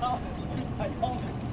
はい。